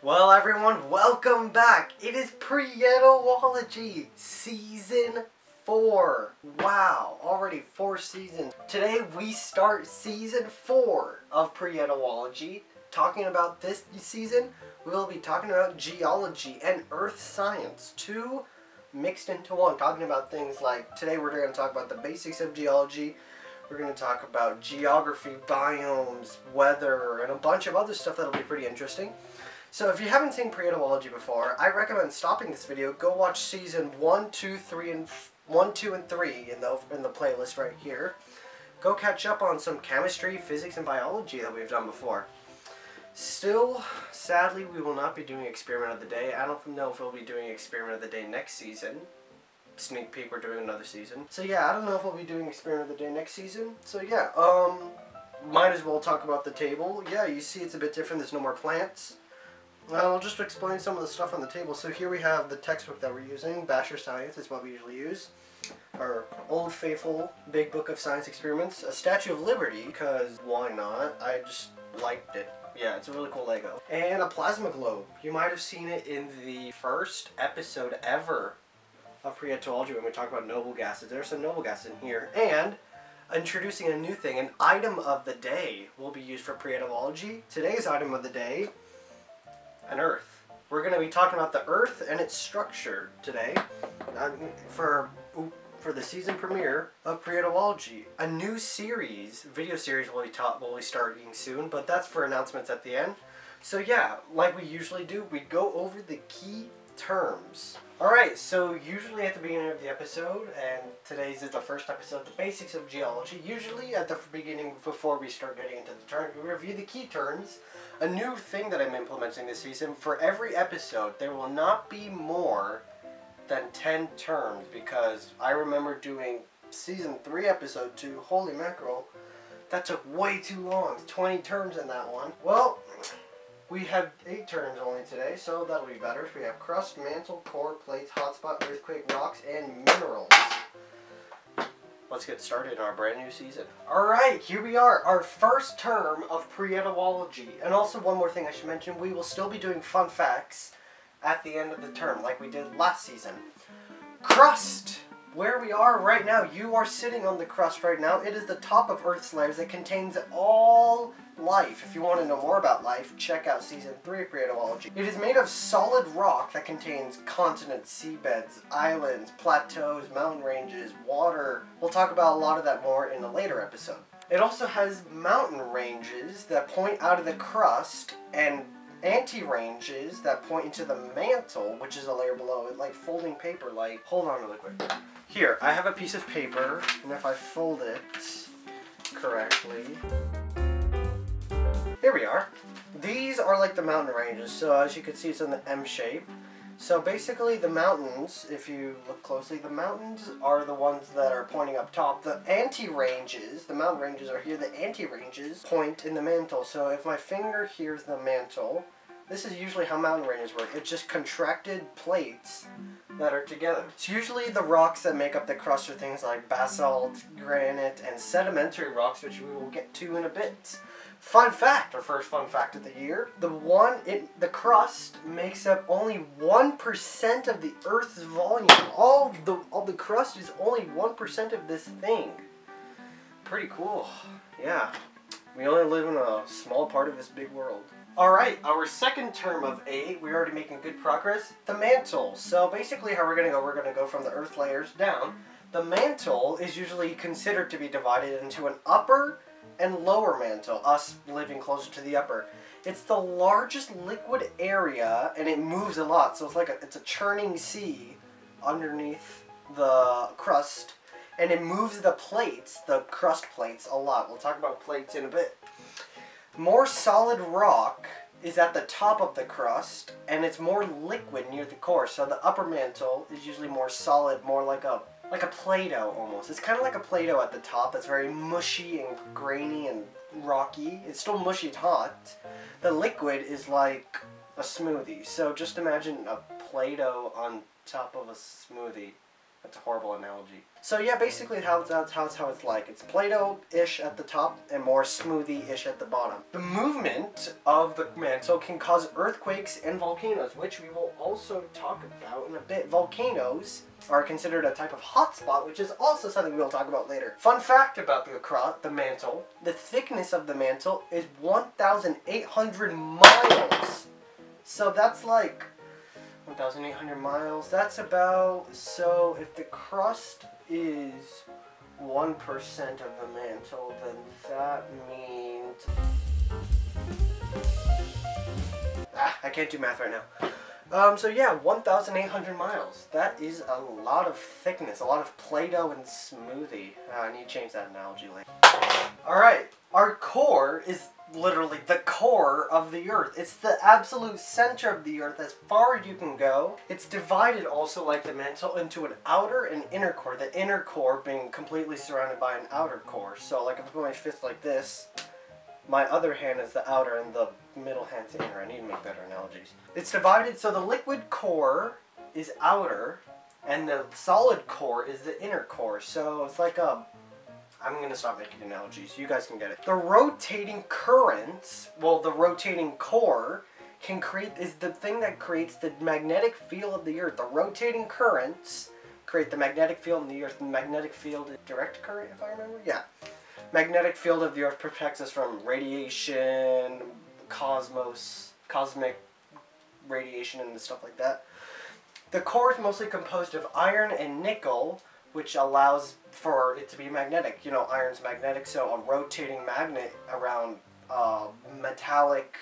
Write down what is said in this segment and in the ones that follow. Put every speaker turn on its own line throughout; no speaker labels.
Well, everyone, welcome back. It is Prietology Season 4. Wow, already four seasons. Today we start Season 4 of Prietology. Talking about this season, we will be talking about geology and earth science. Two mixed into one. Talking about things like, today we're going to talk about the basics of geology. We're going to talk about geography, biomes, weather, and a bunch of other stuff that'll be pretty interesting. So if you haven't seen Prietology before, I recommend stopping this video, go watch season 1, 2, 3, and 1, 2, and 3 in the, in the playlist right here. Go catch up on some chemistry, physics, and biology that we've done before. Still, sadly, we will not be doing Experiment of the Day. I don't know if we'll be doing Experiment of the Day next season. Sneak peek, we're doing another season. So yeah, I don't know if we'll be doing Experiment of the Day next season. So yeah, um, might as well talk about the table. Yeah, you see it's a bit different. There's no more plants. Well, I'll just explain some of the stuff on the table. So here we have the textbook that we're using, Basher Science is what we usually use. Our old faithful big book of science experiments, a Statue of Liberty, because why not? I just liked it. Yeah, it's a really cool Lego. And a plasma globe. You might have seen it in the first episode ever of Prietology when we talk about noble gases. There's some noble gases in here. And introducing a new thing, an item of the day will be used for Prietology. Today's item of the day an Earth. We're going to be talking about the Earth and its structure today um, for for the season premiere of Prietology. A new series, video series will be, taught, will be starting soon, but that's for announcements at the end. So yeah, like we usually do, we go over the key terms. Alright, so usually at the beginning of the episode, and today's is the first episode, the basics of geology, usually at the beginning, before we start getting into the terms, we review the key terms. A new thing that I'm implementing this season, for every episode, there will not be more than 10 terms, because I remember doing season 3 episode 2, holy mackerel, that took way too long, 20 terms in that one. Well, we have eight terms only today, so that'll be better. We have crust, mantle, core, plates, hotspot, earthquake, rocks, and minerals. Let's get started in our brand new season. Alright, here we are, our first term of Prietology. And also one more thing I should mention, we will still be doing fun facts at the end of the term, like we did last season. Crust! Where we are right now, you are sitting on the crust right now. It is the top of Earth's layers. It contains all life. If you want to know more about life, check out Season 3 of Prietology. It is made of solid rock that contains continents, seabeds, islands, plateaus, mountain ranges, water. We'll talk about a lot of that more in a later episode. It also has mountain ranges that point out of the crust and anti-ranges that point into the mantle, which is a layer below it, like folding paper, like, hold on really quick. Here, I have a piece of paper, and if I fold it correctly, here we are. These are like the mountain ranges, so as you can see it's in the M shape. So basically the mountains, if you look closely, the mountains are the ones that are pointing up top. The anti-ranges, the mountain ranges are here, the anti-ranges point in the mantle. So if my finger here's the mantle, this is usually how mountain ranges work. It's just contracted plates that are together. It's usually the rocks that make up the crust are things like basalt, granite, and sedimentary rocks, which we will get to in a bit. Fun fact, our first fun fact of the year, the one, it, the crust makes up only 1% of the Earth's volume. All the, all the crust is only 1% of this thing. Pretty cool. Yeah. We only live in a small part of this big world. Alright, our second term of eight, we're already making good progress. The mantle. So basically how we're going to go, we're going to go from the earth layers down. The mantle is usually considered to be divided into an upper and lower mantle, us living closer to the upper. It's the largest liquid area, and it moves a lot, so it's like a, it's a churning sea underneath the crust, and it moves the plates, the crust plates, a lot. We'll talk about plates in a bit. More solid rock is at the top of the crust, and it's more liquid near the core, so the upper mantle is usually more solid, more like a like a Play-Doh almost. It's kind of like a Play-Doh at the top that's very mushy and grainy and rocky. It's still mushy hot. The liquid is like a smoothie. So just imagine a Play-Doh on top of a smoothie. That's a horrible analogy. So yeah, basically how that's how it's how it's like. It's Play-Doh-ish at the top and more smoothie-ish at the bottom. The movement of the mantle can cause earthquakes and volcanoes, which we will also talk about in a bit. Volcanoes are considered a type of hotspot, which is also something we'll talk about later. Fun fact about the crot, the mantle: the thickness of the mantle is 1,800 miles. So that's like 1,800 miles. That's about, so if the crust is 1% of the mantle, then that means... Ah, I can't do math right now. Um, so yeah, 1,800 miles. That is a lot of thickness, a lot of Play-Doh and smoothie. Uh, I need to change that analogy later. Alright, our core is literally the core of the earth. It's the absolute center of the earth as far as you can go. It's divided also like the mantle into an outer and inner core. The inner core being completely surrounded by an outer core. So like if I put my fist like this, my other hand is the outer and the middle hand's the inner. I need to make better analogies. It's divided so the liquid core is outer and the solid core is the inner core. So it's like a I'm going to stop making analogies. You guys can get it. The rotating currents, well, the rotating core can create, is the thing that creates the magnetic field of the Earth. The rotating currents create the magnetic field in the Earth. The magnetic field is direct current, if I remember? Yeah. Magnetic field of the Earth protects us from radiation, cosmos, cosmic radiation and stuff like that. The core is mostly composed of iron and nickel, which allows for it to be magnetic. You know, iron's magnetic, so a rotating magnet around uh, metallic,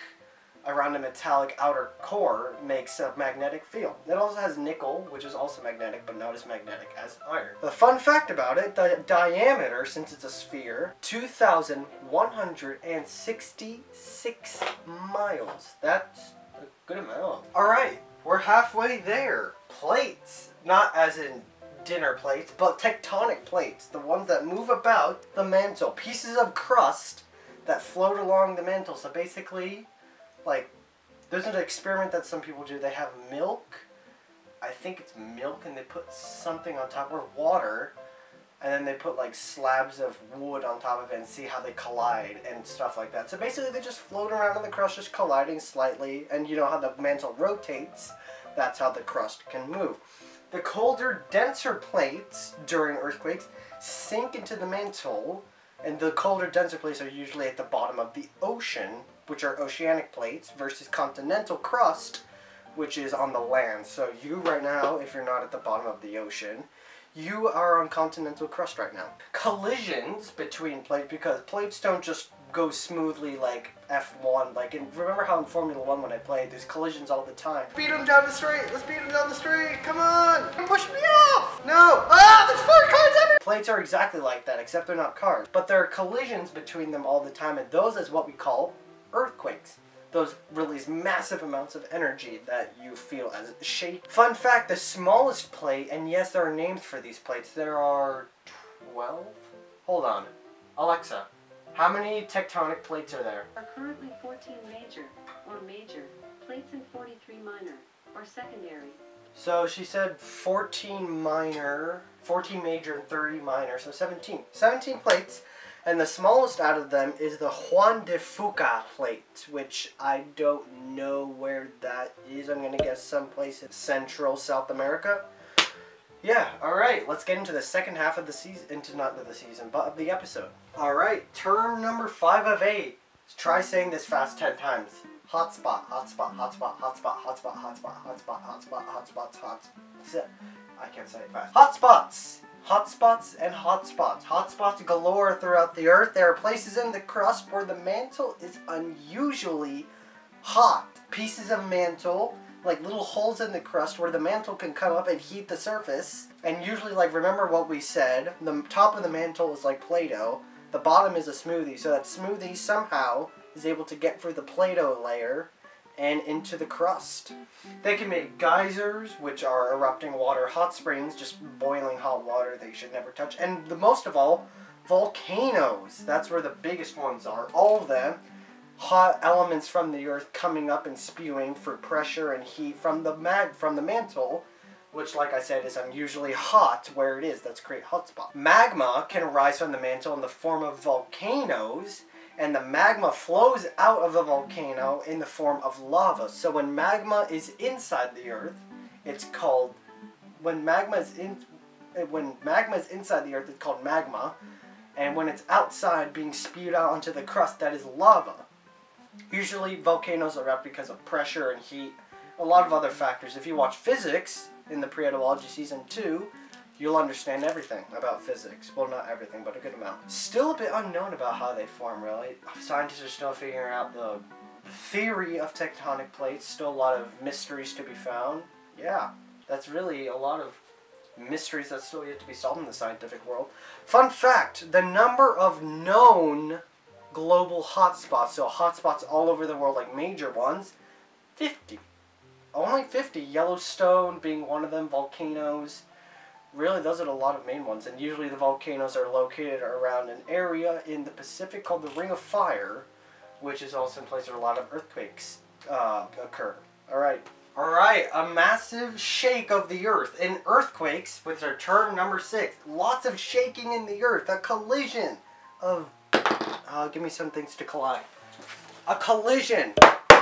around a metallic outer core makes a magnetic field. It also has nickel, which is also magnetic, but not as magnetic as iron. The fun fact about it, the diameter, since it's a sphere, 2,166 miles. That's a good amount. Alright, we're halfway there. Plates, not as in dinner plates, but tectonic plates, the ones that move about the mantle, pieces of crust that float along the mantle. So basically, like, there's an experiment that some people do. They have milk, I think it's milk, and they put something on top, or water, and then they put like slabs of wood on top of it and see how they collide and stuff like that. So basically they just float around on the crust, just colliding slightly, and you know how the mantle rotates, that's how the crust can move. The colder, denser plates during earthquakes sink into the mantle, and the colder, denser plates are usually at the bottom of the ocean, which are oceanic plates, versus continental crust, which is on the land. So you right now, if you're not at the bottom of the ocean, you are on continental crust right now. Collisions between plates, because plates don't just go smoothly like F1. Like, in, remember how in Formula 1 when I played, there's collisions all the time. Beat him down the street! Let's beat him down the street! Come on! Push me off! No! Ah! There's four cars everywhere! Plates are exactly like that, except they're not cars. But there are collisions between them all the time, and those is what we call earthquakes those release massive amounts of energy that you feel as shake. Fun fact, the smallest plate, and yes, there are names for these plates, there are 12? Hold on. Alexa, how many tectonic plates are there?
are currently 14 major, or major, plates and 43 minor, or secondary.
So she said 14 minor, 14 major and 30 minor, so 17. 17 plates, and the smallest out of them is the Juan de Fuca plate, which I don't know where that is. I'm going to guess someplace in Central South America. Yeah, alright, let's get into the second half of the season, into not the season, but of the episode. Alright, term number 5 of 8. Let's try saying this fast 10 times. Hotspot, hotspot, hotspot, hotspot, hotspot, hotspot, hotspot, hotspot, hotspots, hotspots. I can't say it fast. Hotspots! Hotspots and hotspots. Hotspots galore throughout the earth. There are places in the crust where the mantle is unusually hot. Pieces of mantle, like little holes in the crust where the mantle can come up and heat the surface. And usually, like, remember what we said, the top of the mantle is like Play-Doh. The bottom is a smoothie, so that smoothie somehow is able to get through the Play-Doh layer and into the crust. They can make geysers, which are erupting water, hot springs, just boiling hot water they should never touch, and the most of all, volcanoes. That's where the biggest ones are. All of them, hot elements from the earth coming up and spewing for pressure and heat from the mag from the mantle, which, like I said, is unusually hot where it is. That's create hotspot. Magma can arise from the mantle in the form of volcanoes, and the magma flows out of the volcano in the form of lava. So when magma is inside the earth, it's called when magma is in when magma is inside the earth, it's called magma, and when it's outside, being spewed out onto the crust, that is lava. Usually, volcanoes erupt because of pressure and heat, a lot of other factors. If you watch physics in the Prietology season two, you'll understand everything about physics. Well, not everything, but a good amount. Still a bit unknown about how they form, really. Scientists are still figuring out the theory of tectonic plates. Still a lot of mysteries to be found. Yeah, that's really a lot of mysteries that still yet to be solved in the scientific world. Fun fact, the number of known global hotspots, so hotspots all over the world, like major ones, 50. Only 50. Yellowstone being one of them, volcanoes. Really, those are a lot of main ones, and usually the volcanoes are located around an area in the Pacific called the Ring of Fire, which is also a place where a lot of earthquakes uh, occur. Alright. Alright, a massive shake of the earth. In earthquakes, which are term number six, lots of shaking in the earth, a collision of. Uh, give me some things to collide. A collision.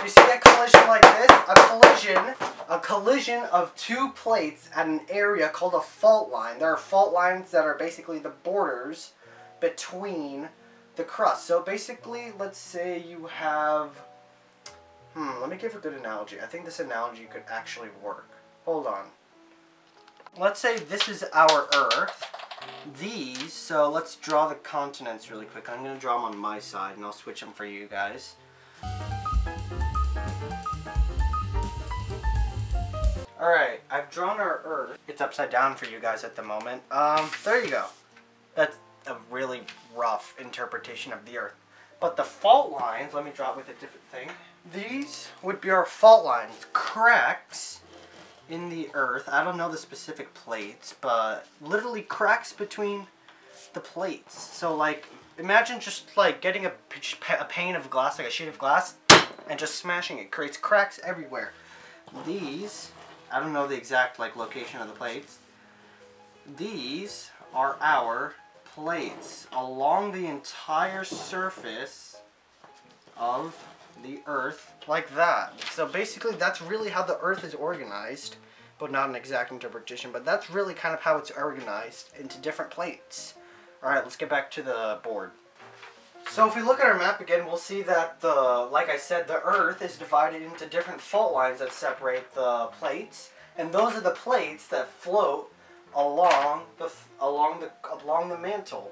You see a collision like this? A collision, a collision of two plates at an area called a fault line. There are fault lines that are basically the borders between the crust. So basically, let's say you have Hmm, let me give a good analogy. I think this analogy could actually work. Hold on. Let's say this is our Earth. These, so let's draw the continents really quick. I'm going to draw them on my side and I'll switch them for you guys. Alright, I've drawn our Earth. It's upside down for you guys at the moment. Um, there you go. That's a really rough interpretation of the Earth. But the fault lines, let me draw it with a different thing. These would be our fault lines. Cracks in the earth. I don't know the specific plates, but literally cracks between the plates. So like, imagine just like getting a, a pane of glass, like a sheet of glass, and just smashing it. Creates cracks everywhere. These, I don't know the exact like location of the plates. These are our plates along the entire surface of the Earth like that. So basically that's really how the Earth is organized, but not an exact interpretation, but that's really kind of how it's organized into different plates. Alright, let's get back to the board. So if we look at our map again, we'll see that the, like I said, the Earth is divided into different fault lines that separate the plates, and those are the plates that float along the along the along the mantle.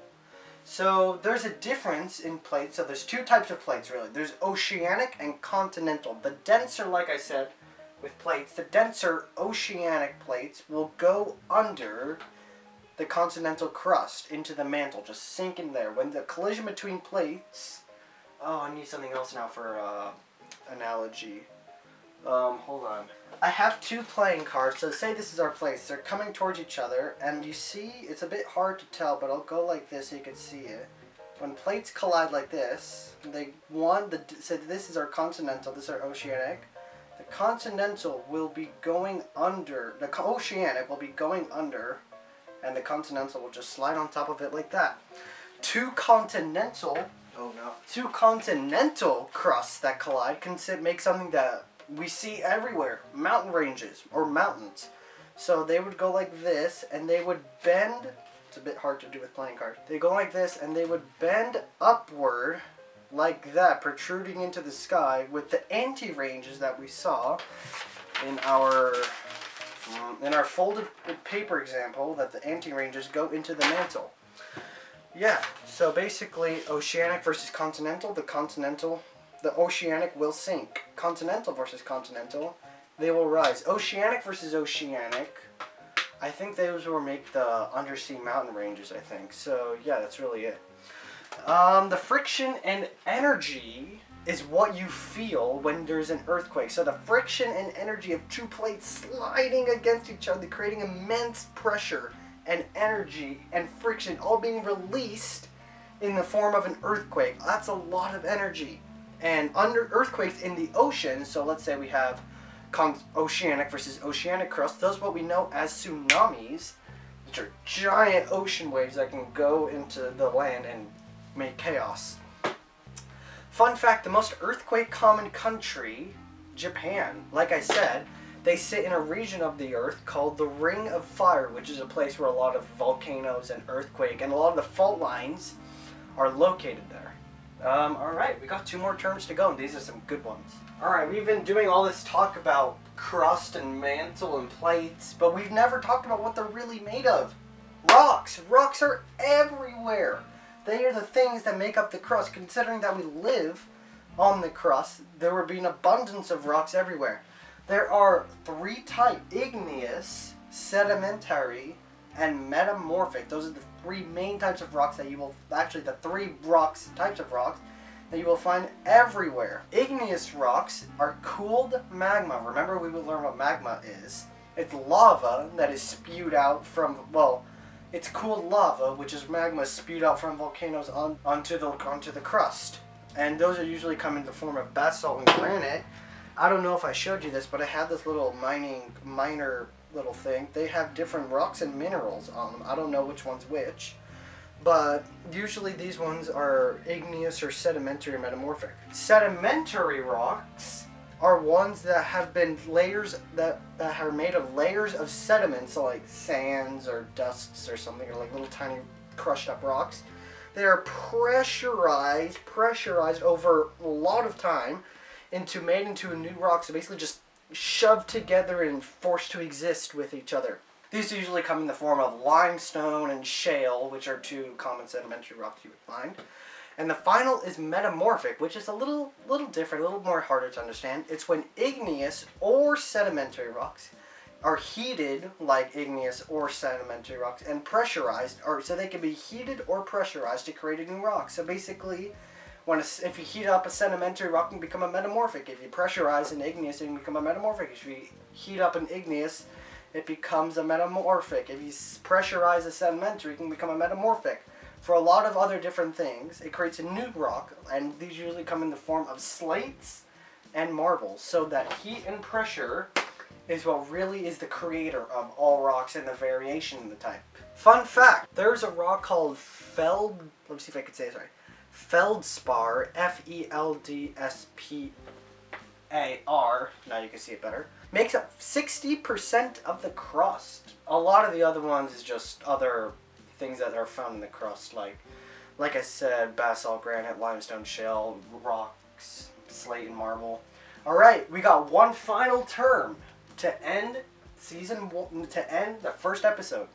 So there's a difference in plates. So there's two types of plates really. There's oceanic and continental. The denser, like I said, with plates, the denser oceanic plates will go under the continental crust into the mantle, just sink in there. When the collision between plates, oh, I need something else now for uh, analogy. Um, hold on. I have two playing cards, so say this is our place. They're coming towards each other, and you see, it's a bit hard to tell, but I'll go like this so you can see it. When plates collide like this, they one, the, so this is our continental, this is our oceanic. The continental will be going under, the oceanic will be going under, and the continental will just slide on top of it like that. Two continental, oh no, two continental crusts that collide can make something that we see everywhere mountain ranges or mountains. So they would go like this and they would bend. It's a bit hard to do with playing cards. They go like this and they would bend upward like that, protruding into the sky with the anti-ranges that we saw in our um, in our folded paper example that the anti-ranges go into the mantle. Yeah, so basically oceanic versus continental. The continental the oceanic will sink. Continental versus continental, they will rise. Oceanic versus oceanic, I think those will make the undersea mountain ranges, I think. So, yeah, that's really it. Um, the friction and energy is what you feel when there's an earthquake. So the friction and energy of two plates sliding against each other, creating immense pressure and energy and friction all being released in the form of an earthquake. That's a lot of energy and under earthquakes in the ocean, so let's say we have oceanic versus oceanic crust. Those what we know as tsunamis, which are giant ocean waves that can go into the land and make chaos. Fun fact, the most earthquake common country, Japan, like I said, they sit in a region of the earth called the Ring of Fire, which is a place where a lot of volcanoes and earthquake and a lot of the fault lines are located there. Um, alright, we got two more terms to go, and these are some good ones. Alright, we've been doing all this talk about crust and mantle and plates, but we've never talked about what they're really made of. Rocks! Rocks are everywhere! They are the things that make up the crust. Considering that we live on the crust, there would be an abundance of rocks everywhere. There are three types, igneous, sedimentary, and metamorphic. Those are the three main types of rocks that you will, actually the three rocks, types of rocks, that you will find everywhere. Igneous rocks are cooled magma. Remember we will learn what magma is. It's lava that is spewed out from, well, it's cooled lava, which is magma spewed out from volcanoes on, onto, the, onto the crust. And those are usually come in the form of basalt and granite. I don't know if I showed you this, but I had this little mining, miner little thing. They have different rocks and minerals on them. I don't know which one's which. But usually these ones are igneous or sedimentary or metamorphic. Sedimentary rocks are ones that have been layers that, that are made of layers of sediments, so like sands or dusts or something, or like little tiny crushed up rocks. They are pressurized, pressurized over a lot of time into made into a new rock. So basically just shoved together and forced to exist with each other. These usually come in the form of limestone and shale, which are two common sedimentary rocks you would find. And the final is metamorphic, which is a little little different, a little more harder to understand. It's when igneous or sedimentary rocks are heated like igneous or sedimentary rocks and pressurized, or so they can be heated or pressurized to create a new rock. So basically, when a, if you heat up a sedimentary rock, can become a metamorphic. If you pressurize an igneous, it can become a metamorphic. If you heat up an igneous, it becomes a metamorphic. If you pressurize a sedimentary, it can become a metamorphic. For a lot of other different things, it creates a new rock, and these usually come in the form of slates and marbles. So that heat and pressure is what really is the creator of all rocks and the variation in the type. Fun fact, there's a rock called Feld, let me see if I can say it right. Feldspar, F-E-L-D-S-P-A-R, now you can see it better, makes up 60% of the crust. A lot of the other ones is just other things that are found in the crust, like, like I said, basalt, granite, limestone, shale, rocks, slate, and marble. All right, we got one final term to end season one, to end the first episode.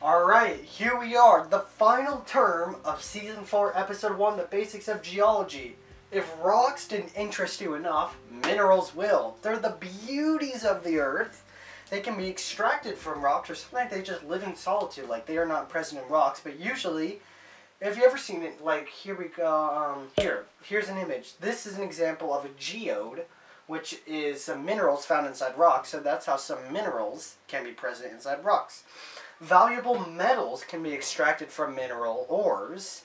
All right, here we are, the final term of season four, episode one, the basics of geology. If rocks didn't interest you enough, minerals will. They're the beauties of the earth. They can be extracted from rocks, or sometimes they just live in solitude, like they are not present in rocks. But usually, if you ever seen it, like here we go, um, here, here's an image. This is an example of a geode, which is some minerals found inside rocks. So that's how some minerals can be present inside rocks. Valuable metals can be extracted from mineral ores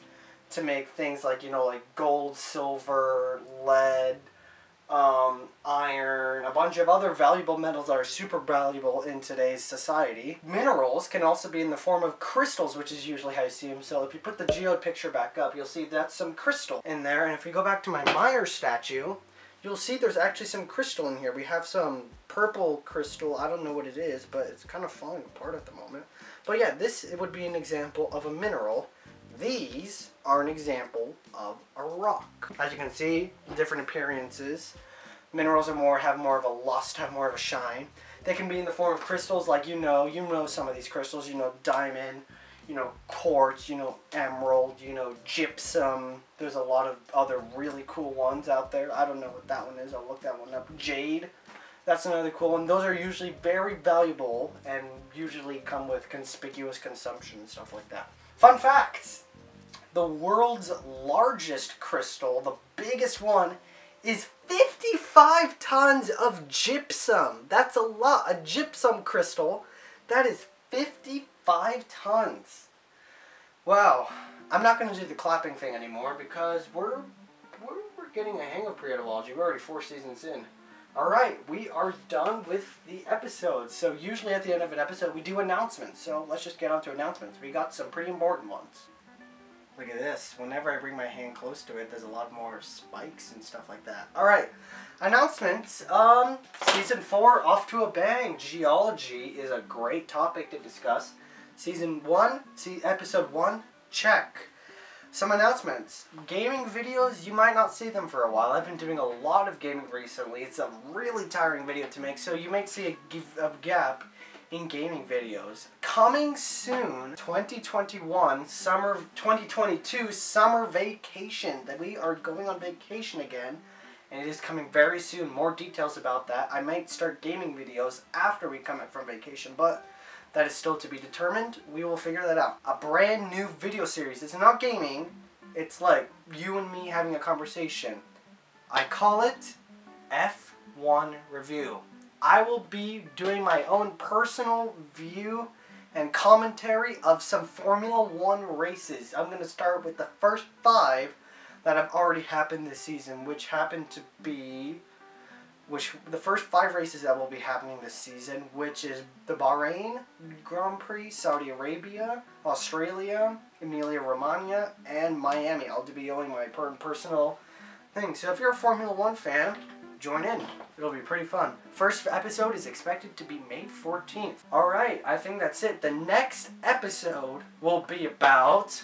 to make things like, you know, like gold, silver, lead, um, iron, a bunch of other valuable metals that are super valuable in today's society. Minerals can also be in the form of crystals, which is usually how you see them. So if you put the geode picture back up, you'll see that's some crystal in there. And if we go back to my Meyer statue, you'll see there's actually some crystal in here. We have some purple crystal. I don't know what it is, but it's kind of falling apart at the moment. But yeah, this it would be an example of a mineral. These are an example of a rock. As you can see, different appearances. Minerals are more have more of a lust, have more of a shine. They can be in the form of crystals, like you know, you know some of these crystals. You know, diamond, you know, quartz, you know, emerald, you know, gypsum. There's a lot of other really cool ones out there. I don't know what that one is. I'll look that one up. Jade. That's another cool one. Those are usually very valuable and usually come with conspicuous consumption and stuff like that. Fun facts! The world's largest crystal, the biggest one, is 55 tons of gypsum. That's a lot. A gypsum crystal, that is 55 tons. Wow. I'm not going to do the clapping thing anymore because we're, we're, we're getting a hang of Prietology. We're already four seasons in. All right, we are done with the episode. So usually at the end of an episode, we do announcements. So let's just get on to announcements. We got some pretty important ones. Look at this. Whenever I bring my hand close to it, there's a lot more spikes and stuff like that. All right, announcements. Um, season four off to a bang. Geology is a great topic to discuss. Season one, see episode one, check. Some announcements. Gaming videos, you might not see them for a while. I've been doing a lot of gaming recently. It's a really tiring video to make, so you might see a, a gap in gaming videos. Coming soon, 2021, summer, 2022, summer vacation. That we are going on vacation again, and it is coming very soon. More details about that. I might start gaming videos after we come from vacation, but that is still to be determined. We will figure that out. A brand new video series. It's not gaming. It's like you and me having a conversation. I call it F1 Review. I will be doing my own personal view and commentary of some Formula One races. I'm going to start with the first five that have already happened this season, which happened to be which the first five races that will be happening this season, which is the Bahrain Grand Prix, Saudi Arabia, Australia, Emilia Romagna, and Miami. I'll be owing my per- personal thing. So if you're a Formula One fan, join in. It'll be pretty fun. First episode is expected to be May 14th. All right, I think that's it. The next episode will be about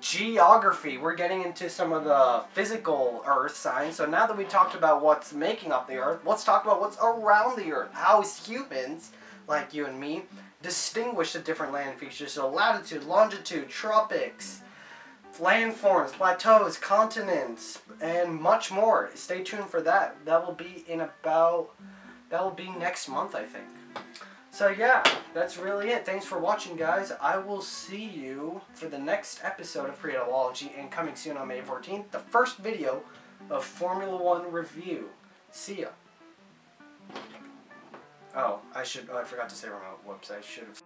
geography. We're getting into some of the physical Earth science. So now that we talked about what's making up the Earth, let's talk about what's around the Earth. How is humans, like you and me, distinguish the different land features? So latitude, longitude, tropics, landforms, plateaus, continents, and much more. Stay tuned for that. That will be in about, that will be next month, I think. So yeah, that's really it. Thanks for watching, guys. I will see you for the next episode of Prietology and coming soon on May 14th, the first video of Formula One review. See ya. Oh, I should. Oh, I forgot to say remote. Whoops, I should have.